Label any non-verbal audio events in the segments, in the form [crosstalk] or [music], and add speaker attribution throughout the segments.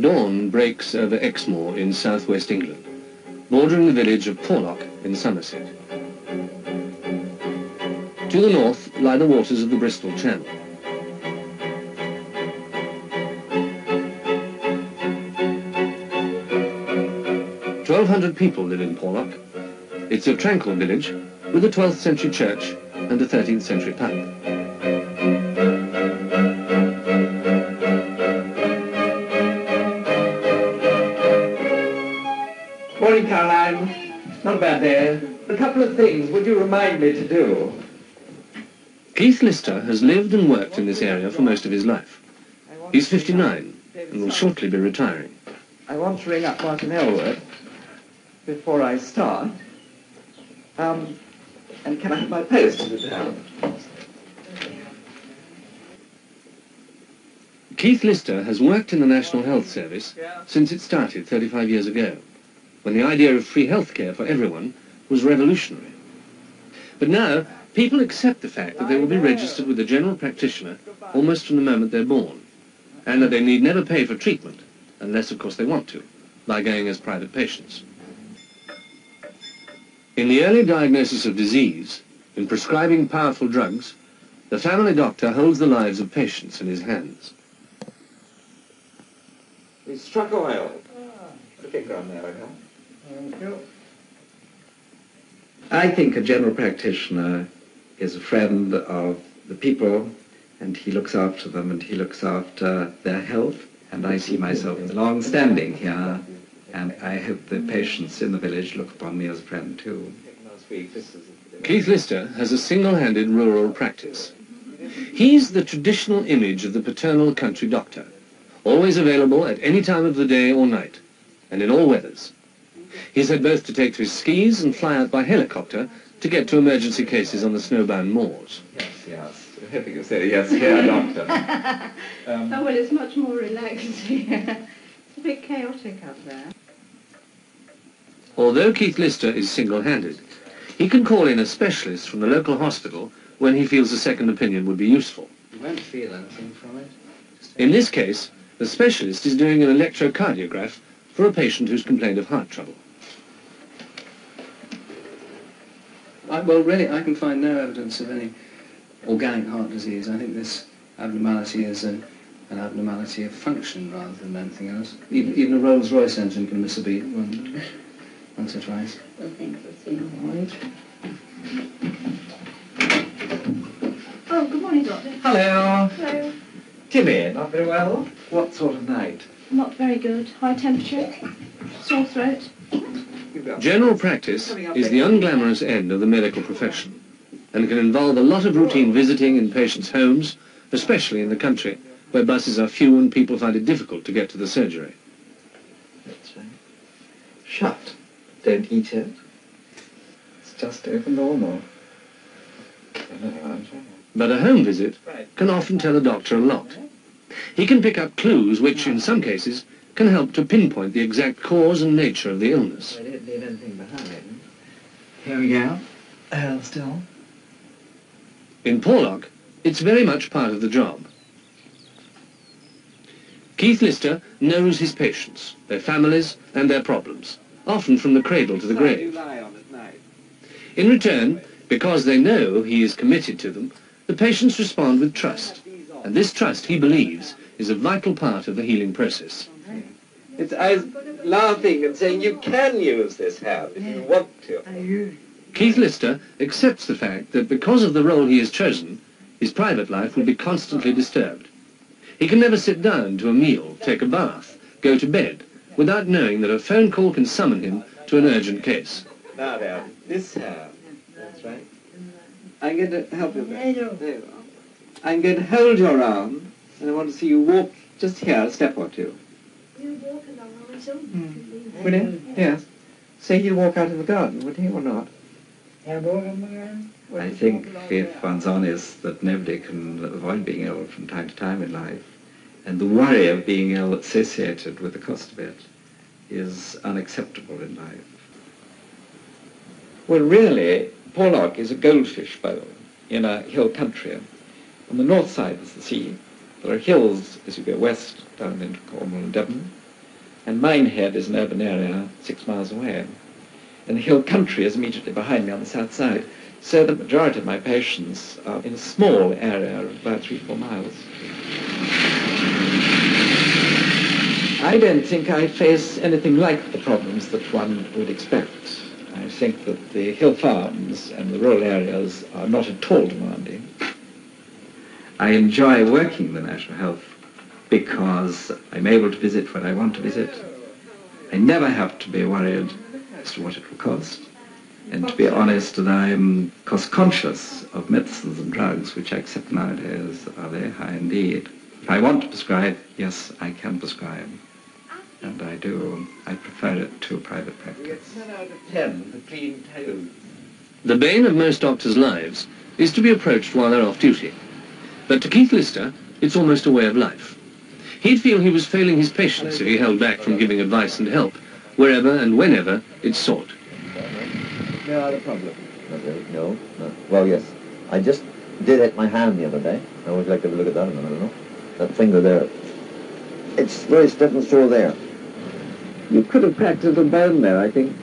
Speaker 1: Dawn breaks over Exmoor in southwest England, bordering the village of Porlock in Somerset. To the north lie the waters of the Bristol Channel. Twelve hundred people live in Porlock. It's a tranquil village with a 12th century church and a 13th century pub.
Speaker 2: Morning, Caroline. Not a bad day. A couple of things. Would you remind me to do?
Speaker 1: Keith Lister has lived and worked in this area for most of his life. He's 59 and will shortly be retiring.
Speaker 2: I want to ring up Martin Elwood before I start. Um, and can I have my post to the town?
Speaker 1: Keith Lister has worked in the National Health Service since it started 35 years ago, when the idea of free healthcare for everyone was revolutionary. But now, people accept the fact that they will be registered with a general practitioner almost from the moment they're born, and that they need never pay for treatment, unless, of course, they want to, by going as private patients. In the early diagnosis of disease, in prescribing powerful drugs, the family doctor holds the lives of patients in his hands.
Speaker 2: We struck oil. Looking on America. Thank you. I think a general practitioner is a friend of the people and he looks after them and he looks after their health. And I see myself as long standing here and I hope the patients in the village look upon me as a friend too.
Speaker 1: Keith Lister has a single-handed rural practice. He's the traditional image of the paternal country doctor, always available at any time of the day or night, and in all weathers. He's had both to take to his skis and fly out by helicopter to get to emergency cases on the snowbound moors.
Speaker 2: Yes, yes. Happy you say yes here, doctor. [laughs]
Speaker 3: Um, oh, well, it's much more relaxed here. It's [laughs] a bit chaotic up there.
Speaker 1: Although Keith Lister is single-handed, he can call in a specialist from the local hospital when he feels a second opinion would be useful.
Speaker 2: You won't feel anything from it.
Speaker 1: In this case, the specialist is doing an electrocardiograph for a patient who's complained of heart trouble.
Speaker 4: I, well, really, I can find no evidence of any organic heart disease. I think this abnormality is a, an abnormality of function rather than anything else. Even, even a Rolls-Royce engine can miss a beat one, once or twice.
Speaker 3: Oh, good morning, Doctor.
Speaker 2: Hello.
Speaker 3: Hello.
Speaker 2: Timmy, not very well? What sort of night?
Speaker 3: Not very good. High temperature, sore throat.
Speaker 1: General practice is the unglamorous end of the medical profession and can involve a lot of routine visiting in patients' homes, especially in the country, where buses are few and people find it difficult to get to the surgery.
Speaker 2: That's right. Shut. Don't eat it. It's just over normal.
Speaker 1: But a home visit can often tell a doctor a lot. He can pick up clues which, in some cases, can help to pinpoint the exact cause and nature of the illness.
Speaker 2: I didn't leave anything behind. Here we go. Uh, still.
Speaker 1: In Porlock, it's very much part of the job. Keith Lister knows his patients, their families and their problems, often from the cradle to the grave.
Speaker 2: lie on at night?
Speaker 1: In return, because they know he is committed to them, the patients respond with trust. And this trust, he believes, is a vital part of the healing process.
Speaker 2: It's I was laughing and saying you can use this hand if you want to.
Speaker 1: Keith Lister accepts the fact that because of the role he has chosen, his private life will be constantly disturbed. He can never sit down to a meal, take a bath, go to bed, without knowing that a phone call can summon him to an urgent case.
Speaker 2: Now then, this hand. That's right. I'm going to help you. There you are. I'm going to hold your arm, and I want to see you walk just here a step or two.
Speaker 3: You walk along on his own.
Speaker 2: Will you? Yes. Say he'll walk out in the garden, would he, or not? I think if one's honest that nobody can avoid being ill from time to time in life, and the worry of being ill associated with the cost of it is unacceptable in life. Well, really, Porlock is a goldfish bowl in a hill country. On the north side is the sea, There are hills as you go west down into Cornwall and Devon, and Minehead is an urban area six miles away. And the hill country is immediately behind me on the south side. So the majority of my patients are in a small area of about three, four miles. I don't think I face anything like the problems that one would expect. I think that the hill farms and the rural areas are not at all demanding. I enjoy working in the National Health because I'm able to visit when I want to visit. I never have to be worried as to what it will cost. And to be honest, and I'm cost conscious of medicines and drugs, which I accept nowadays are very high indeed. If I want to prescribe, yes, I can prescribe. And I do. I prefer it to private practice. 10 out of 10 for clean.
Speaker 1: The bane of most doctors' lives is to be approached while they're off duty. But to Keith Lister, it's almost a way of life. He'd feel he was failing his patients if he held back from giving advice and help, wherever and whenever it's sought.
Speaker 5: No other problem? Not really, no, no. Well, yes. I just did hit my hand the other day. I always like to have a look at that a minute, you know. That finger there. It's very stiff and sore there. You could have cracked a little bone there, I think.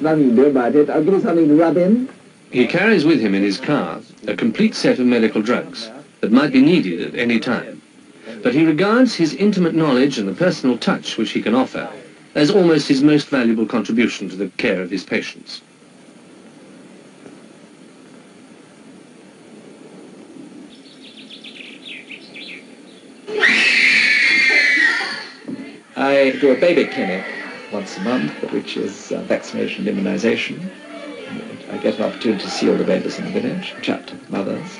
Speaker 5: Nothing you can do about it. I'll give you something to rub in.
Speaker 1: He carries with him in his car a complete set of medical drugs that might be needed at any time. But he regards his intimate knowledge and the personal touch which he can offer as almost his most valuable contribution to the care of his patients.
Speaker 2: I do a baby clinic once a month, which is uh, vaccination and immunization. I get an opportunity to see all the babies in the village, chat to mothers.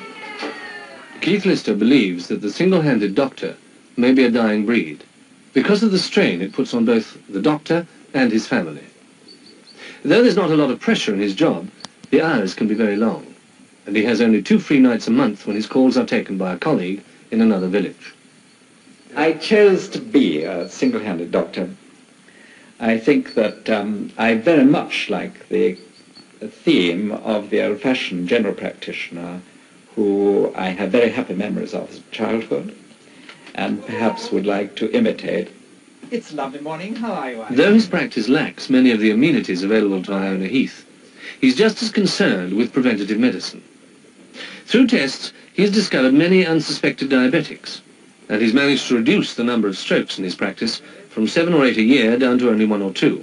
Speaker 1: Keith Lister believes that the single-handed doctor may be a dying breed because of the strain it puts on both the doctor and his family. Though there's not a lot of pressure in his job, the hours can be very long, and he has only two free nights a month when his calls are taken by a colleague in another village.
Speaker 2: I chose to be a single-handed doctor. I think that um, I very much like the, the theme of the old-fashioned general practitioner who I have very happy memories of as childhood and perhaps would like to imitate. It's a lovely morning. How are you?
Speaker 1: Though his practice lacks many of the amenities available to Iona Heath, he's just as concerned with preventative medicine. Through tests, he's discovered many unsuspected diabetics, and he's managed to reduce the number of strokes in his practice from seven or eight a year down to only one or two,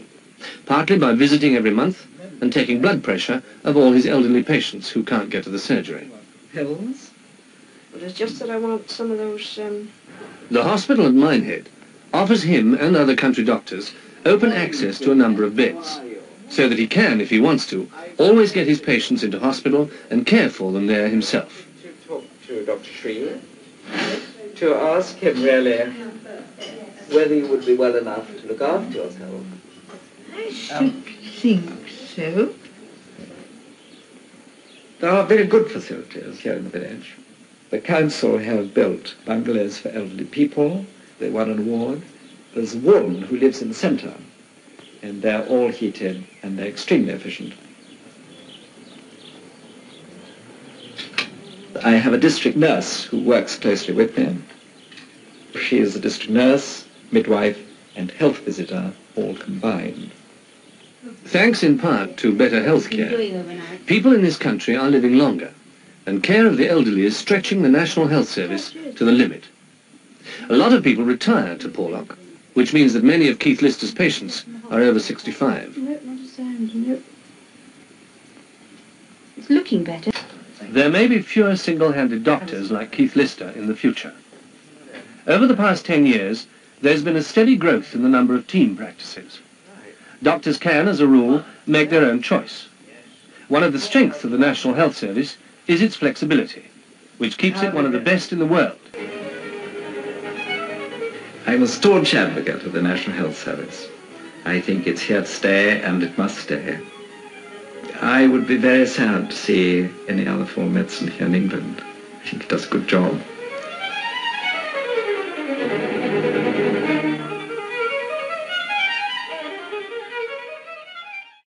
Speaker 1: partly by visiting every month and taking blood pressure of all his elderly patients who can't get to the surgery.
Speaker 2: Pills?
Speaker 3: But it's just that I want some of those, um...
Speaker 1: The hospital at Minehead offers him and other country doctors open access to a number of beds, so that he can, if he wants to, always get his patients into hospital and care for them there himself.
Speaker 2: To talk to Dr. Shree, to ask him really whether you would be well enough to look after yourself.
Speaker 3: I should think so.
Speaker 2: There are very good facilities here in the village. The council have built bungalows for elderly people. They won an award. There's a woman who lives in the centre, and they're all heated, and they're extremely efficient. I have a district nurse who works closely with me. She is a district nurse, midwife, and health visitor, all combined.
Speaker 1: Thanks in part to better health care, people in this country are living longer, and care of the elderly is stretching the National Health Service to the limit. A lot of people retire to Porlock, which means that many of Keith Lister's patients are over 65.
Speaker 3: Nope, not a sound, nope. It's looking better.
Speaker 1: There may be fewer single-handed doctors like Keith Lister in the future. Over the past 10 years, there's been a steady growth in the number of team practices. Doctors can, as a rule, make their own choice. One of the strengths of the National Health Service is its flexibility, which keeps it one of the best in the world.
Speaker 2: I'm a staunch advocate of the National Health Service. I think it's here to stay and it must stay. I would be very sad to see any other form of medicine here in England. I think it does a good job.